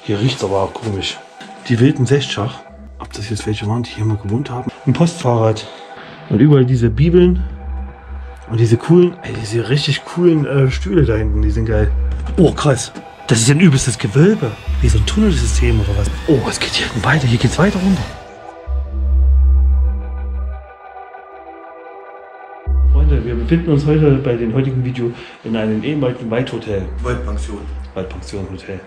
Hier riecht es aber auch komisch. Die wilden Sechschach, ob das jetzt welche waren, die hier mal gewohnt haben. Ein Postfahrrad. Und überall diese Bibeln. Und diese coolen, ey, diese richtig coolen äh, Stühle da hinten, die sind geil. Oh, krass. Das ist ein übelstes Gewölbe. Wie so ein Tunnelsystem oder was. Oh, es geht hier hinten weiter. Hier geht's weiter runter. Freunde, wir befinden uns heute bei dem heutigen Video in einem ehemaligen Waldhotel. Waldpension. Waldpension Hotel.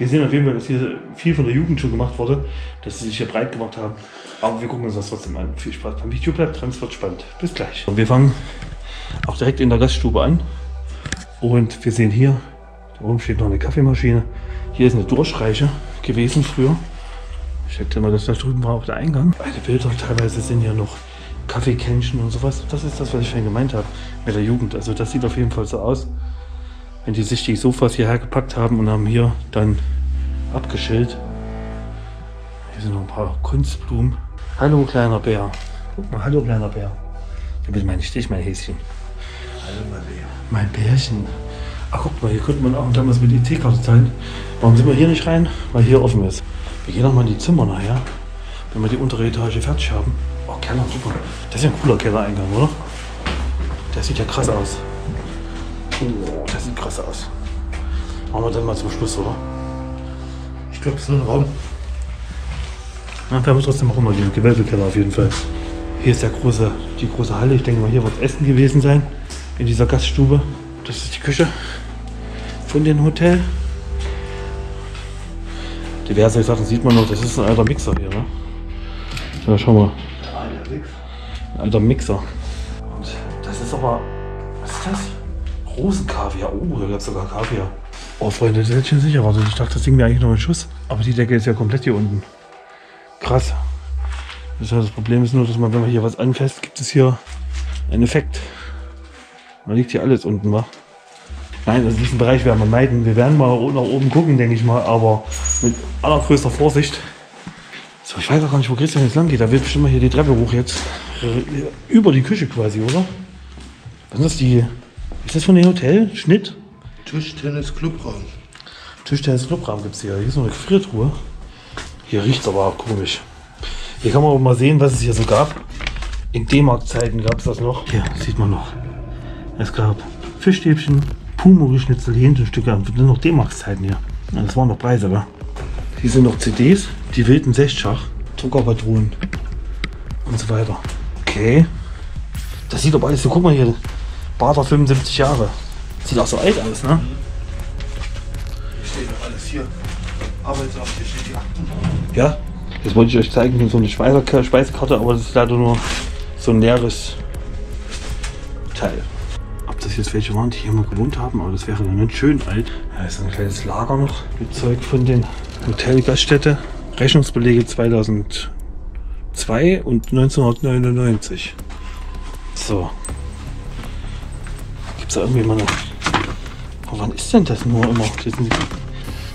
Wir sehen auf jeden Fall, dass hier viel von der Jugend schon gemacht wurde, dass sie sich hier breit gemacht haben. Aber wir gucken uns das trotzdem an. Viel Spaß beim Video, bleibt dran, es wird spannend. Bis gleich. Und wir fangen auch direkt in der Gaststube an. Und wir sehen hier, da oben steht noch eine Kaffeemaschine. Hier ist eine Durchreiche gewesen früher. Ich schätze mal, dass da drüben war auch der Eingang. Alte Bilder, teilweise sind ja noch Kaffeekännchen und sowas. Das ist das, was ich vorhin gemeint habe mit der Jugend. Also das sieht auf jeden Fall so aus wenn die sich die Sofas hierher gepackt haben und haben hier dann abgeschillt. Hier sind noch ein paar Kunstblumen. Hallo kleiner Bär. Guck mal, hallo kleiner Bär. Du bist mein Stich, mein Häschen. Hallo mein Bär. Mein Bärchen. Ach guck mal, hier könnte man auch damals mit ET-Karte zahlen. Warum sind wir hier nicht rein? Weil hier offen ist. Wir gehen noch mal in die Zimmer nachher, wenn wir die untere Etage fertig haben. Oh, Keller, super. Das ist ja ein cooler Kellereingang, oder? Der sieht ja krass aus. Oh, das sieht krass aus. Machen wir dann mal zum Schluss, oder? Ich glaube, es ist nur ein Raum. Ja, wir haben trotzdem auch immer die Gewölbekeller auf jeden Fall. Hier ist der große, die große Halle. Ich denke mal, hier wird Essen gewesen sein. In dieser Gaststube. Das ist die Küche von dem Hotel. Diverse Sachen sieht man noch. Das ist ein alter Mixer hier, ne? Ja, schau mal. Alter Wix. Ein alter Mixer. Und das ist aber. Was ist das? Rosenkaviar. Oh, da gab es sogar Kaviar. Oh, Freunde, das hätte ich schon sicher erwartet. Ich dachte, das Ding wäre eigentlich noch ein Schuss. Aber die Decke ist ja komplett hier unten. Krass. Das, das Problem ist nur, dass man, wenn man hier was anfasst, gibt es hier einen Effekt. Man liegt hier alles unten, wa? Nein, also diesen Bereich werden wir meiden. Wir werden mal nach oben gucken, denke ich mal, aber mit allergrößter Vorsicht. So, ich weiß auch gar nicht, wo Christian jetzt lang geht. Da wird bestimmt mal hier die Treppe hoch jetzt. Über die Küche quasi, oder? Was ist das die? Ist das von dem Hotel? Schnitt? Tischtennis Clubraum. Tischtennis Clubraum gibt es hier. Hier ist noch eine Gefriertruhe. Hier riecht es aber auch komisch. Hier kann man auch mal sehen, was es hier so gab. In D-Mark-Zeiten gab es das noch. Hier sieht man noch. Es gab Fischstäbchen, Pumori-Schnitzel, Hähnchenstücke. Das sind noch D-Mark-Zeiten hier. Das waren noch Preise, wa? Hier sind noch CDs, die wilden Sechsschach, Druckerpatronen und so weiter. Okay. Das sieht aber alles so, guck mal hier. Bader 75 Jahre. Sieht auch so alt aus, ne? Hier steht noch alles hier. Arbeitsamt, hier steht die Akten. Ja, das wollte ich euch zeigen, so eine Speiser- Speisekarte, aber das ist leider nur so ein leeres Teil. Ob das jetzt welche waren, die hier mal gewohnt haben, aber das wäre dann nicht schön alt. Da ist ein kleines Lager noch mit Zeug von den Hotelgaststätte. Rechnungsbelege 2002 und 1999. So. Gibt es irgendwie mal eine. Oh, wann ist denn das nur immer? Sind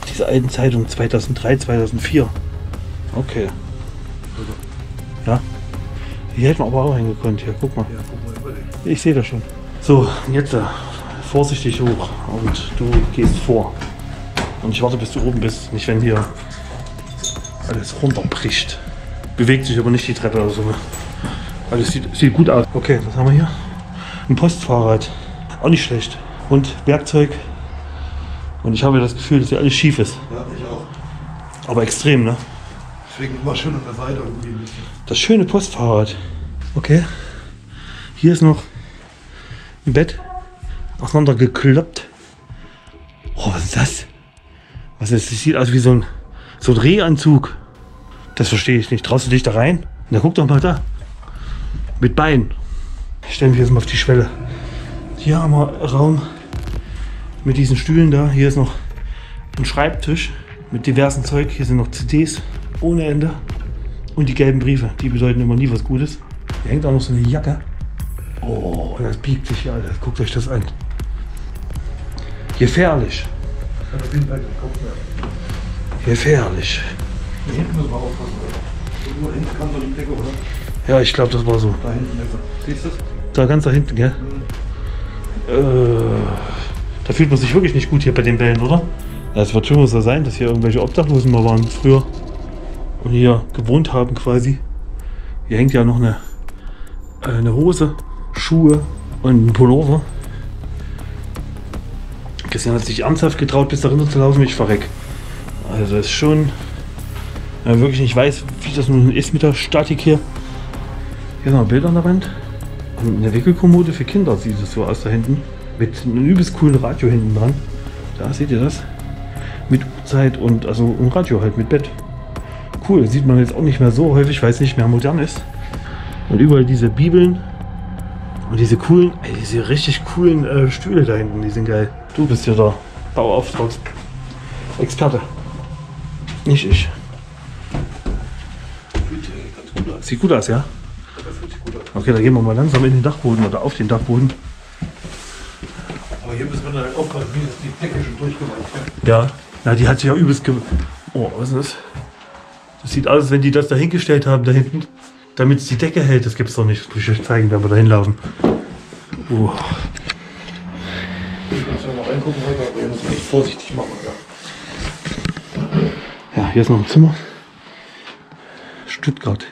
diese alten Zeitungen 2003, 2004. Okay. Ja. Hier hätten wir aber auch hingekonnt. Hier, guck mal. Ich sehe das schon. So, jetzt äh, vorsichtig hoch und du gehst vor. Und ich warte, bis du oben bist. Nicht, wenn hier alles runterbricht. Bewegt sich aber nicht die Treppe oder so. ne? Alles sieht, sieht gut aus. Okay, was haben wir hier? Ein Postfahrrad. Auch nicht schlecht. Und Werkzeug. Und ich habe das Gefühl, dass hier alles schief ist. Ja, ich auch. Aber extrem, ne? Deswegen immer schön an der Seite irgendwie. Das schöne Postfahrrad. Okay. Hier ist noch ein Bett auseinandergekloppt. Oh, was ist das? Was ist das? Das sieht aus wie so ein, so ein Rehanzug. Das verstehe ich nicht. Traust du dich da rein? Na, guck doch mal da. Mit Beinen. Stellen wir jetzt mal auf die Schwelle. Hier haben wir Raum mit diesen Stühlen da. Hier ist noch ein Schreibtisch mit diversen Zeug. Hier sind noch CDs ohne Ende. Und die gelben Briefe, die bedeuten immer nie was Gutes. Hier hängt auch noch so eine Jacke. Oh, das biegt sich ja, Alter. Guckt euch das an. Gefährlich. Gefährlich. Hier? Ja, ich glaube, das war so. Da hinten ist er. Siehst du es? Da ganz da hinten, gell? Äh, da fühlt man sich wirklich nicht gut hier bei den Bällen, oder? Es wird schon so sein, dass hier irgendwelche Obdachlosen mal waren früher und hier gewohnt haben quasi. Hier hängt ja noch eine, äh, eine Hose, Schuhe und ein Pullover. Christian hat sich ernsthaft getraut, bis dahinter zu laufen, ich verreck. Also ist schon, wenn man wirklich nicht weiß, wie das nun ist mit der Statik hier. Hier sind noch Bilder an der Wand. Eine Wickelkommode für Kinder sieht es so aus da hinten. Mit einem übelst coolen Radio hinten dran. Da seht ihr das. Mit Uhrzeit und also ein Radio halt mit Bett. Cool, sieht man jetzt auch nicht mehr so häufig, weil es nicht mehr modern ist. Und überall diese Bibeln. Und diese coolen, ey, diese richtig coolen äh, Stühle da hinten, die sind geil. Du bist ja der Bauauftragsexperte. Nicht ich. Sieht gut aus, ja? Das fühlt sich gut an. Okay, dann gehen wir mal langsam in den Dachboden oder auf den Dachboden. Aber hier müssen wir dann halt aufpassen, wie ist die Decke schon durchgeweicht. Ja. Na, die hat sich ja übelst ge... Oh, was ist das? Das sieht aus, wenn die das da hingestellt haben, da hinten. Damit es die Decke hält. Das gibt's doch nicht. Das muss ich euch zeigen, wenn wir da hinlaufen. Oh. Ich muss ja mal reingucken heute, aber wir müssen echt vorsichtig machen. Ja. Ja, hier ist noch ein Zimmer. Stuttgart.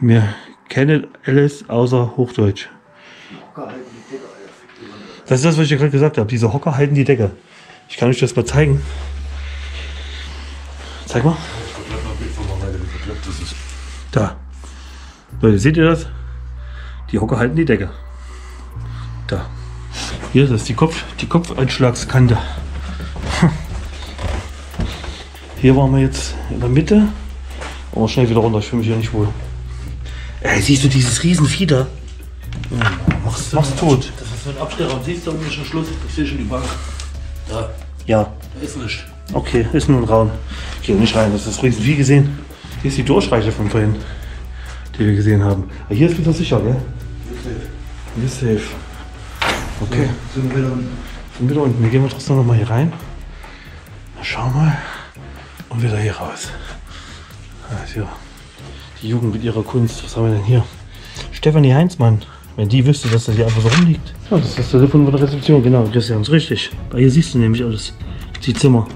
Wir kennen alles außer Hochdeutsch. Das ist das, was ich gerade gesagt habe. Diese Hocker halten die Decke. Ich kann euch das mal zeigen. Zeig mal. Da. Leute, seht ihr das? Die Hocker halten die Decke. Da. Hier das ist die Kopf, die Kopfeinschlagskante. Hier waren wir jetzt in der Mitte. Aber schnell wieder runter, ich fühle mich hier nicht wohl. Ey, siehst du dieses Riesenvieh da? Ja, mach's, mach's tot. Das ist so ein Abstecher und siehst du, da ist schon Schluss. Ich sehe schon die Bank. Da, Ja, da ist nichts. okay, ist nur ein Raum. Ich gehe nicht rein, das ist das Riesenvieh gesehen. Hier ist die Durchreiche von vorhin, die wir gesehen haben. Aber hier ist wieder sicher, gell? Hier ist safe. Okay. Sind wir dann Und wieder unten. Wir gehen wir trotzdem noch mal hier rein. Na, schau mal. Und wieder hier raus. Also, die Jugend mit ihrer Kunst. Was haben wir denn hier? Stefanie Heinzmann. Wenn die wüsste, dass das hier einfach so rumliegt. Ja, das ist das Telefon von der Rezeption. Genau, Christian, ist richtig. Bei hier siehst du nämlich alles. Die Zimmer,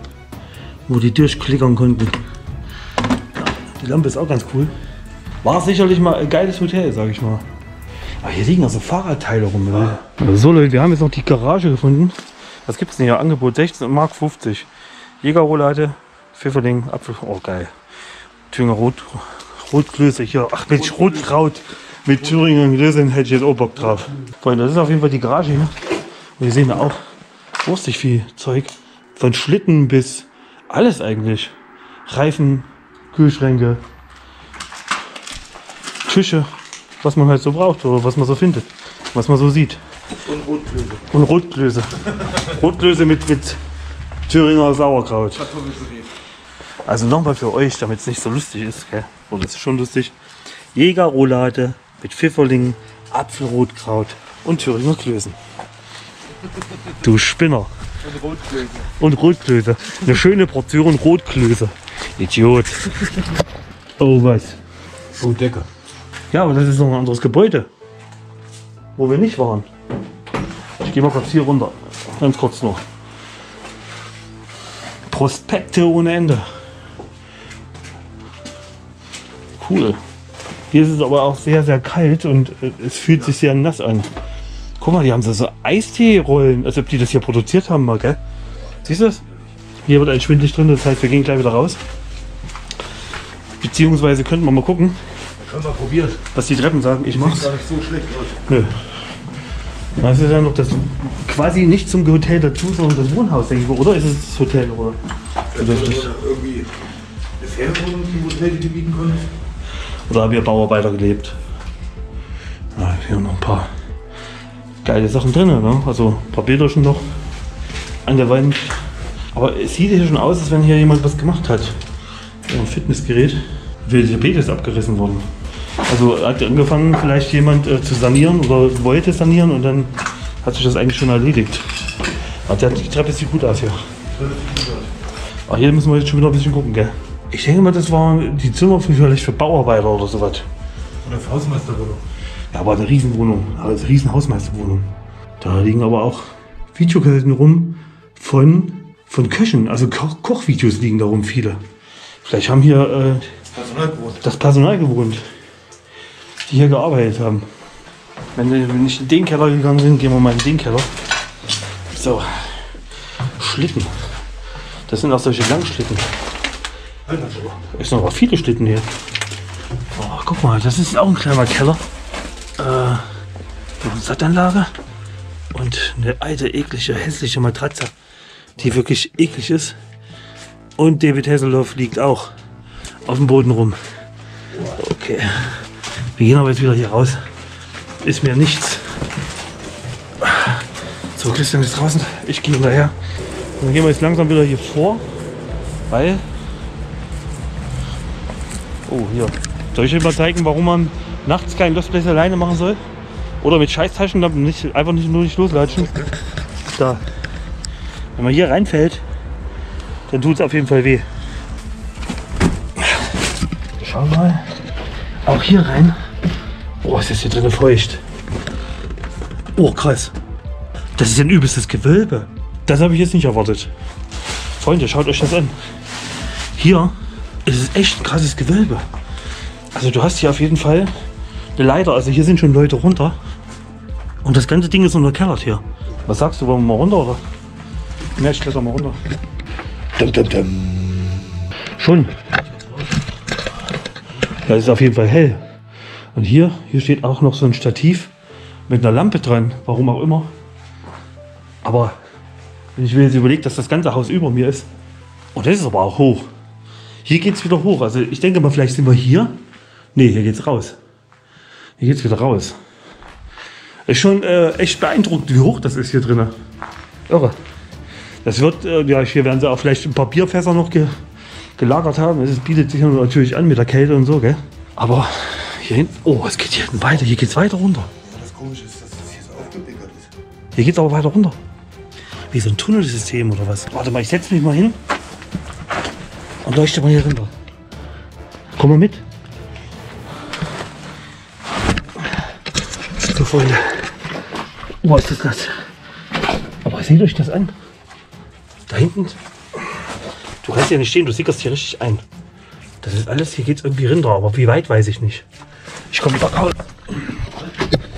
wo die durchklickern konnten. Ja, die Lampe ist auch ganz cool. War sicherlich mal ein geiles Hotel, sag ich mal. Aber hier liegen also Fahrradteile rum. Also so Leute, wir haben jetzt noch die Garage gefunden. Was gibt's denn hier? Angebot 16 Mark 50. Jägerroulade, Pfifferling, Apfel. Oh geil. Thüringer Rot, Rotklöße hier. Ach Mensch, Rotkraut mit Thüringer Klößen hätte ich jetzt auch Bock drauf. Freunde, das ist auf jeden Fall die Garage hier. Und wir sehen da auch wurstig viel Zeug. Von Schlitten bis alles eigentlich. Reifen, Kühlschränke, Tische, was man halt so braucht oder was man so findet, was man so sieht. und Rotklöße. Und Rotklöße. Rotklöße mit, mit Thüringer Sauerkraut. Kartoffelpüree. Also nochmal für euch, damit es nicht so lustig ist, gell? oder es ist schon lustig. Jägerroulade mit Pfifferlingen, Apfelrotkraut und Thüringer Klößen. Du Spinner. Und Rotklöße. Und Rotklöße. Eine schöne Portion Rotklöße. Idiot. Oh was. Oh, Decke. Ja, aber das ist noch ein anderes Gebäude. Wo wir nicht waren. Ich gehe mal kurz hier runter. Ganz kurz noch. Prospekte ohne Ende. Cool. Hier ist es aber auch sehr, sehr kalt und äh, es fühlt sich sehr nass an. Guck mal, die haben so, so Eistee-Rollen, als ob die das hier produziert haben, mal, gell? Siehst du das? Hier wird ein schwindelig drin, das heißt, wir gehen gleich wieder raus. Beziehungsweise könnten wir mal gucken, Können wir probieren. was die Treppen sagen. Ich Sieht mach's. gar nicht so schlecht aus. Nö. Das ist ja noch das quasi nicht zum Hotel dazu, sondern das Wohnhaus, denke ich, oder ist es das Hotel? Oder? Oder ist das irgendwie eine Ferienwohnung, die Hotel, die die bieten können? Oder haben wir Bauarbeiter gelebt? Ja, hier noch ein paar geile Sachen drin, ne? Also ein paar Bilder schon noch an der Wand. Aber es sieht hier schon aus, als wenn hier jemand was gemacht hat. Ein Fitnessgerät. Der Beet ist abgerissen worden. Also hat angefangen, vielleicht jemand äh, zu sanieren oder wollte sanieren und dann hat sich das eigentlich schon erledigt. Aber die Treppe sieht gut aus hier. Aber hier müssen wir jetzt schon wieder ein bisschen gucken, gell? Ich denke mal, das waren die Zimmer für, vielleicht für Bauarbeiter oder sowas. Oder für Hausmeisterwohnung. Ja, aber eine Riesenwohnung, also eine riesen Hausmeisterwohnung. Da liegen aber auch Videokassetten rum von von Köchen, also Ko Kochvideos liegen darum viele. Vielleicht haben hier äh, Personal gewohnt. das Personal gewohnt, die hier gearbeitet haben. Wenn wir nicht in den Keller gegangen sind, gehen wir mal in den Keller. So, Schlitten. Das sind auch solche Langschlitten. Es sind aber viele Schlitten hier. Oh, guck mal, das ist auch ein kleiner Keller. Äh, noch eine Sattanlage und eine alte, eklige, hässliche Matratze, die wirklich eklig ist. Und David Hasselhoff liegt auch auf dem Boden rum. Okay. Wir gehen aber jetzt wieder hier raus. Ist mir nichts. So, Christian ist draußen. Ich gehe hinterher. Dann gehen wir jetzt langsam wieder hier vor. Weil. Oh, hier. Soll ich euch mal zeigen, warum man nachts kein Lost Place alleine machen soll? Oder mit Scheißtaschenlampen nicht, einfach nicht nur nicht loslatschen. Da. Wenn man hier reinfällt, dann tut es auf jeden Fall weh. Schau mal. Auch hier rein. Oh, es ist hier drin feucht. Oh, krass. Das ist ein übelstes Gewölbe. Das habe ich jetzt nicht erwartet. Freunde, schaut euch das an. Hier ist es echt ein krasses Gewölbe. Also du hast hier auf jeden Fall eine Leiter. Also hier sind schon Leute runter. Und das ganze Ding ist unterkellert hier. Was sagst du, wollen wir mal runter oder? Ja, ich kletter mal runter. Dum, dum, dum. Schon. Da ist auf jeden Fall hell. Und hier, hier steht auch noch so ein Stativ mit einer Lampe dran. Warum auch immer. Aber wenn ich mir jetzt überlege, dass das ganze Haus über mir ist. Und das ist aber auch hoch. Hier geht es wieder hoch. Also ich denke mal, vielleicht sind wir hier. Nee, hier geht's raus. Hier geht's wieder raus. Ist schon äh, echt beeindruckend, wie hoch das ist hier drinnen. Irre. Das wird, äh, ja, hier werden sie auch vielleicht ein Papierfässer noch ge gelagert haben. Es bietet sich natürlich an mit der Kälte und so, gell? Aber hier hinten, oh, es geht hier hinten weiter. Hier geht's weiter runter. Das Komische ist, dass das hier so aufgebickert ist. Hier geht's aber weiter runter. Wie so ein Tunnelsystem oder was? Warte mal, ich setze mich mal hin und leuchte mal hier runter. Komm mal mit. So, Freunde. Boah, ist das nass. Aber seht euch das an. Da hinten. Du kannst ja nicht stehen, du sickerst hier richtig ein. Das ist alles, hier geht's irgendwie runter, aber wie weit weiß ich nicht. Ich komme wieder raus.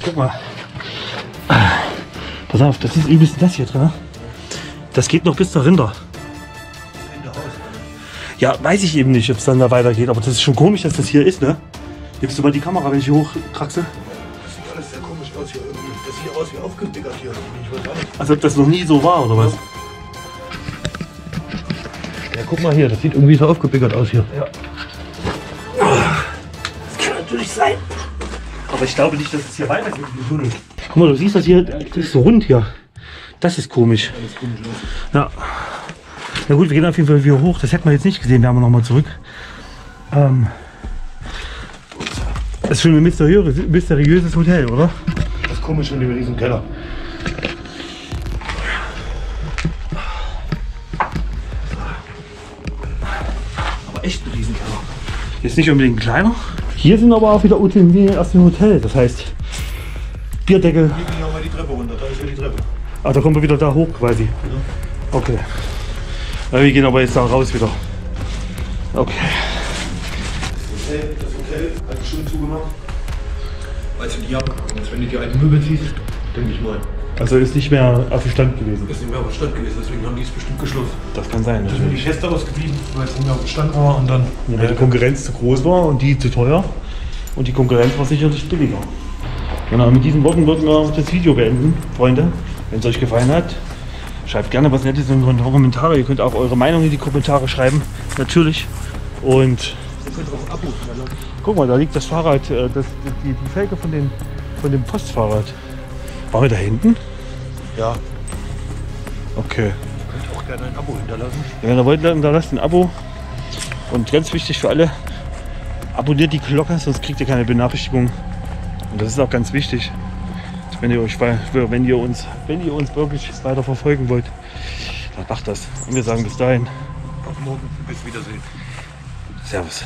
Guck mal. Pass auf, das ist übelst das hier drin. ne? Das geht noch bis da Rinder. Ja, weiß ich eben nicht, ob es dann da weitergeht, aber das ist schon komisch, dass das hier ist, ne? Gibst du mal die Kamera, wenn ich hier hochkraxe? Das sieht alles sehr komisch aus hier irgendwie. Das sieht aus wie aufgebickert hier. Als ob das noch nie so war, oder was? Ja, guck mal hier. Das sieht irgendwie so aufgebickert aus hier. Ja. Das kann natürlich sein. Aber ich glaube nicht, dass es hier weitergeht im Tunnel. Guck mal, du siehst das hier, das ist so rund hier. Das ist komisch. Ja. Na gut, wir gehen auf jeden Fall wieder hoch. Das hätten wir jetzt nicht gesehen. Wir haben noch mal zurück. Ähm, das ist schon ein mysteriöses, mysteriöses Hotel, oder? Das ist komisch in dem riesen Keller. Aber echt ein Riesenkeller. Jetzt nicht unbedingt ein kleiner. Hier sind aber auch wieder Utensilien aus dem Hotel. Das heißt, Bierdeckel. Hier gehen wir mal die Treppe runter. Da ist ja die Treppe. Ah, da kommen wir wieder da hoch quasi. Okay. Ja, wir gehen aber jetzt da raus wieder. Okay. Das Hotel, das Hotel hat die schon zugemacht. Weil sie die abgekommen ist. Wenn du die alten Möbel siehst, denke ich mal. Also ist nicht mehr auf Bestand gewesen. Ist nicht mehr auf dem Stand gewesen, deswegen haben die es bestimmt geschlossen. Das kann sein. Da sind die Feste ausgeblieben, weil es nicht mehr auf dem Stand war und dann. Weil die Konkurrenz zu groß war und die zu teuer. Und die Konkurrenz war sicherlich billiger. Genau, mit diesen Worten würden wir auch das Video beenden, Freunde. Wenn es euch gefallen hat, schreibt gerne was Nettes in die Kommentare. Ihr könnt auch eure Meinung in die Kommentare schreiben, natürlich. Und Ihr könnt auch Abo hinterlassen. guck mal, da liegt das Fahrrad, äh, das, die, die Felge von dem, von dem Postfahrrad. Waren wir da hinten? Ja. Okay. Ihr könnt auch gerne ein Abo hinterlassen. Ja, wenn ihr wollt, hinterlasst ein Abo. Und ganz wichtig für alle, abonniert die Glocke, sonst kriegt ihr keine Benachrichtigung. Und das ist auch ganz wichtig, wenn ihr, euch, wenn ihr, uns, wenn ihr uns wirklich weiter verfolgen wollt, dann macht das. Und wir sagen bis dahin, Auf morgen. Bis Wiedersehen. Servus.